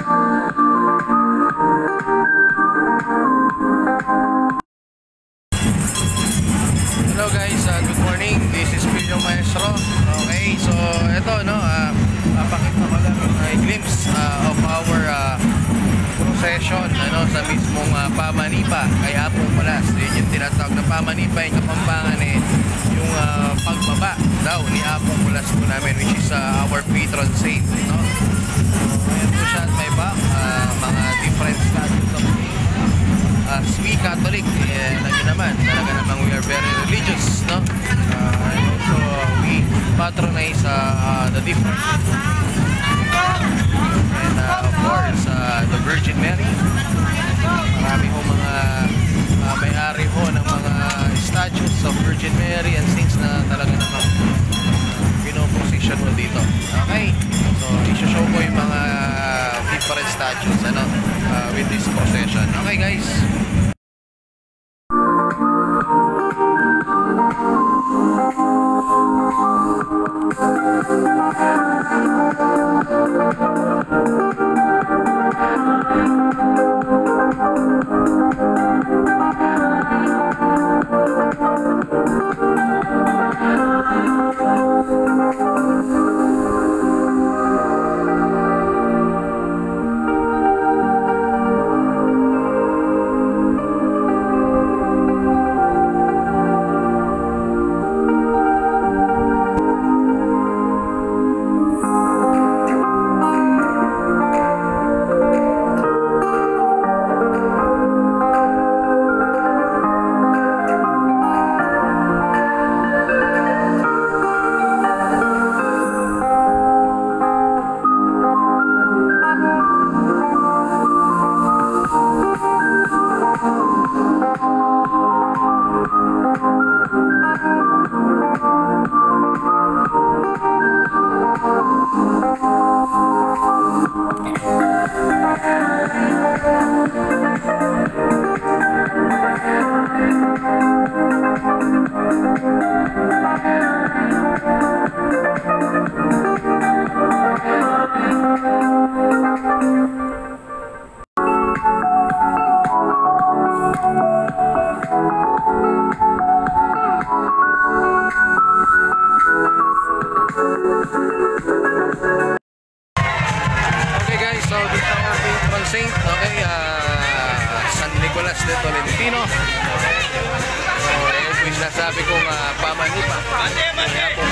Hello guys, uh, good morning. This is Pilio Maestro. Okay, so ito no, uh, papakita ko lang a glimpse uh, of our uh, procession ano, sa mismong uh, Pamanipa kay Apong Pulas. Yun yung tinatawag na Pamanipa yung kapampangan eh, uh, pagbaba daw ni Apong Pulas po namin which is uh, our patron saint. No? So, ayan po siya at may back, uh, mga different statues of as we Catholic, eh, lagi naman, talaga namang we are very religious, no? Uh, and also, we patronize uh, the different and uh, of course, uh, the Virgin Mary. Marami ho mga uh, may-ari ho ng mga statues of Virgin Mary and things na talaga namang pinoposition mo dito. Okay? So, i-show ko yung mga different statues ano, uh, with this procession. Okay guys? Okay Tolentino. So, yung sinasabi kong uh, pamanipa. Kaya po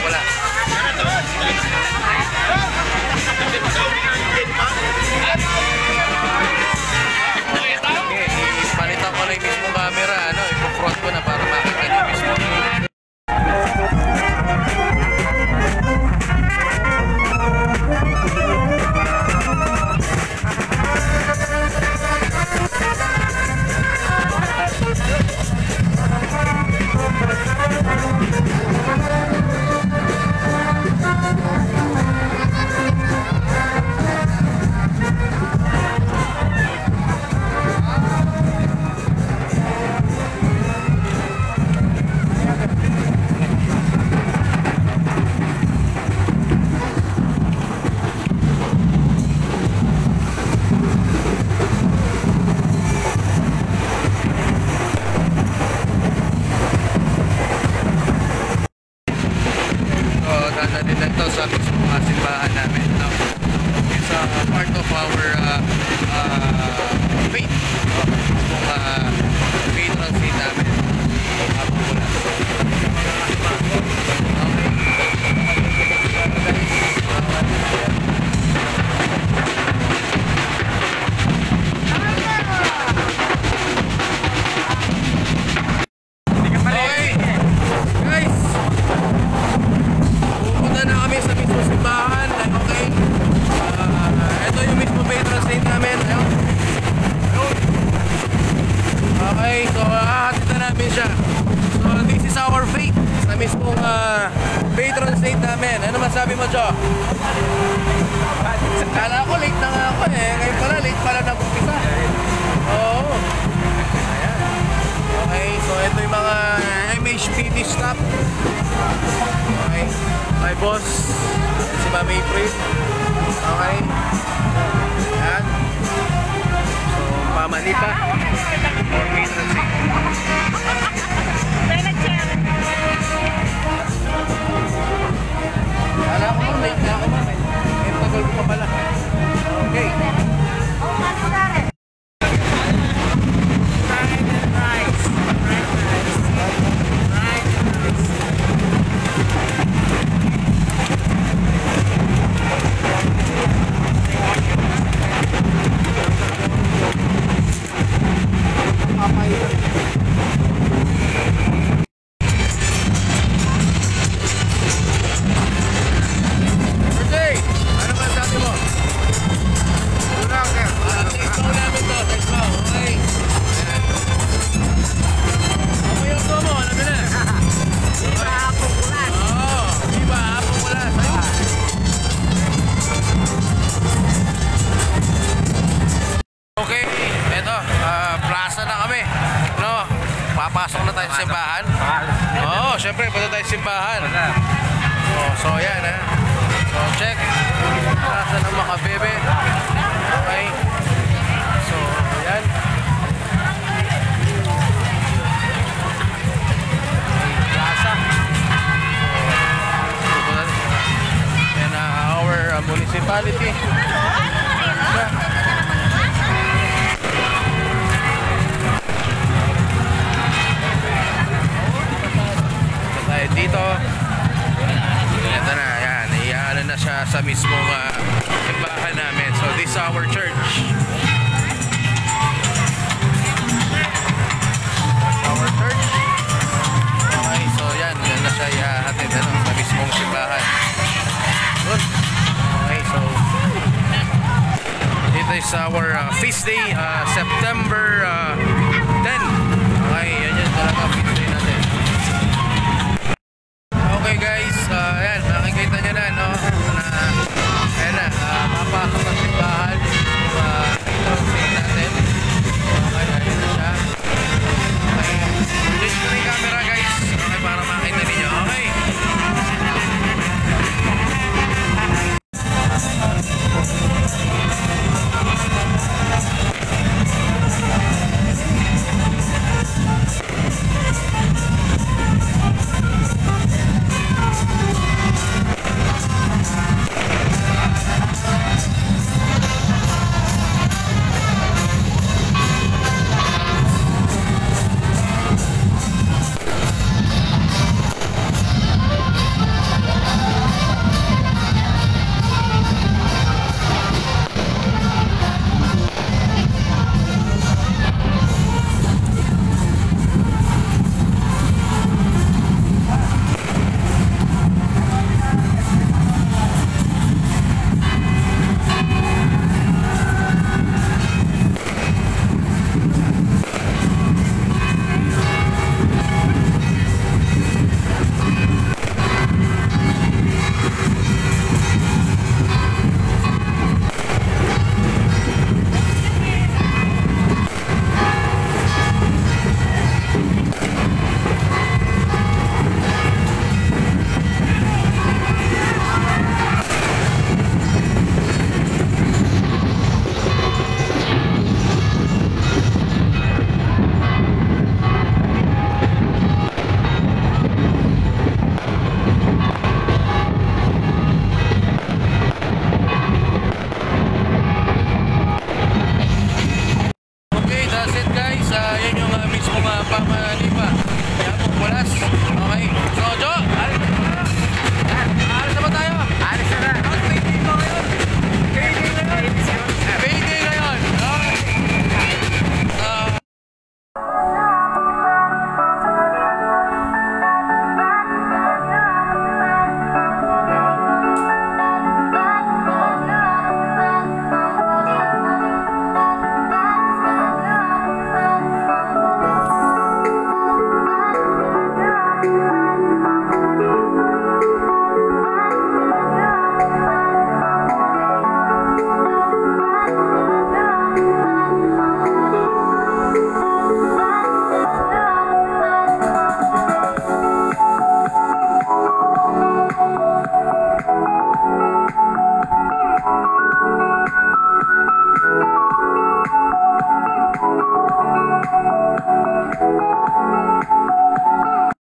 boss, si Mami April. Okay. Yan. So, pamanita. Okay, eto, ah, plaza na kami. No, papasok na tayo sa simbahan. Oo, syempre, punta tayo sa simbahan. Oh, so yan ha. So check. Plaza ng Makabebe. Okay. Dito. Ito na, yan. Iyaano na siya sa mismong uh, simbahan namin. So, this is our church. Our church. Okay, so yan. Yan na siya ihahatid ano, sa mismong simbahan. Good. Okay, so it is our uh, feast day, uh, September uh, 10.